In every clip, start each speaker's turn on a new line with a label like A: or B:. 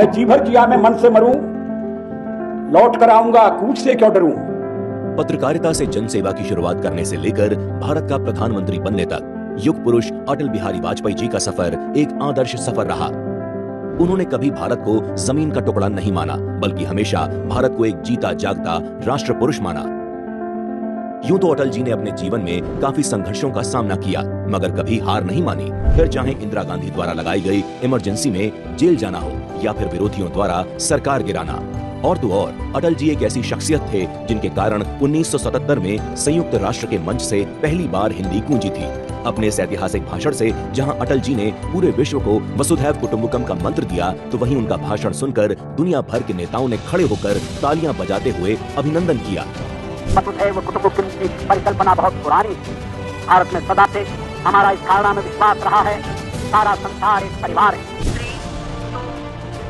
A: मैं जी भर जिया मैं मन से मरूं, लौट कर आऊँगा, कूच से क्यों डरूं?
B: पत्रकारिता से जनसेवा की शुरुआत करने से लेकर भारत का प्रधानमंत्री बनने तक, युग पुरुष अटल बिहारी वाजपेयी जी का सफ़र एक आदर्श सफ़र रहा। उन्होंने कभी भारत को ज़मीन का टुकड़ा नहीं माना, बल्कि हमेशा भारत को एक जीता जागता राष्ट्र पुरुष माना। यूँ तो अटल जी ने अपने जीवन में काफ़ी संघर्षों का सामना किया, मगर कभी हार नहीं मानी। फिर चाहे इंदिरा गांधी द्वारा लगाई गई इमरजेंसी में जेल जाना हो, या फिर विरोधियों द्वारा सरकार गिराना। और तो और, अटल जी एक ऐसी शख्सियत थे, जिनके कारण 1977 में संयुक्त राष्ट्र के मंच से पहली बार हिंदी गूंजी थी। अपने इस ऐतिहासिक भाषण से जहाँ अटल जी ने पूरे विश्व को वसुधैव कुटुम्बकम का मंत्र दिया तो वहीं उनका भाषण सुनकर दुनिया भर के नेताओं ने खड़े होकर तालियाँ बजाते हुए अभिनंदन किया।
C: वसुधैव कुटुंबकम की परिकल्पना बहुत पुरानी। थी भारत में सदा से हमारा इस धारणा में विश्वास रहा है। सारा संसार एक परिवार है।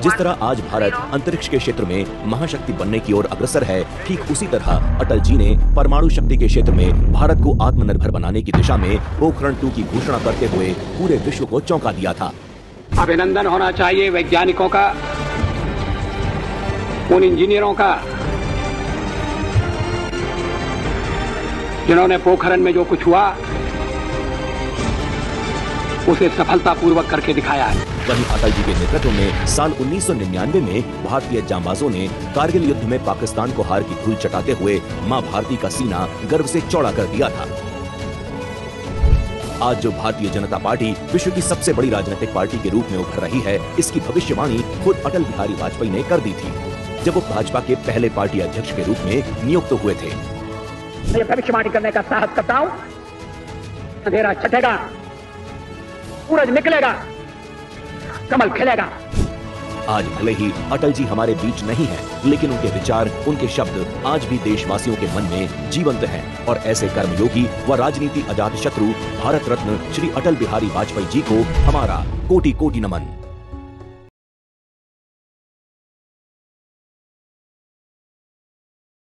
B: जिस तरह आज भारत अंतरिक्ष के क्षेत्र में महाशक्ति बनने की ओर अग्रसर है ठीक उसी तरह अटल जी ने परमाणु शक्ति के क्षेत्र में भारत को आत्मनिर्भर बनाने की दिशा में पोखरण टू की घोषणा करते हुए पूरे विश्व को चौंका दिया था।
D: अभिनंदन होना चाहिए वैज्ञानिकों का उन इंजीनियरों का। जिन्होंने पोखरण में जो कुछ हुआ, उसे सफलतापूर्वक करके दिखाया है।
B: वहीं अटल जी के नेतृत्व में साल 1999 में भारतीय जांबाजों ने कारगिल युद्ध में पाकिस्तान को हार की धूल चटाते हुए माँ भारती का सीना गर्व से चौड़ा कर दिया था। आज जो भारतीय जनता पार्टी विश्व की सबसे बड़ी राजनीतिक पार्टी के रूप में उभर रही है, इसकी भविष्यवाणी खुद अटल बिहारी वाजपेयी ने कर दी थी, जब वो भाजपा के पहले पार्टी अध्यक्ष के रूप में नियुक्त तो हुए थे।
C: मैं भविष्यवाणी करने का साहस करता हूँ। अंधेरा छटेगा। सूरज निकलेगा। कमल खिलेगा।
B: आज भले ही अटल जी हमारे बीच नहीं हैं, लेकिन उनके विचार उनके शब्द आज भी देशवासियों के मन में जीवंत हैं। और ऐसे कर्मयोगी व राजनीति अजात शत्रु भारत रत्न श्री अटल बिहारी वाजपेयी जी को हमारा कोटि कोटि नमन।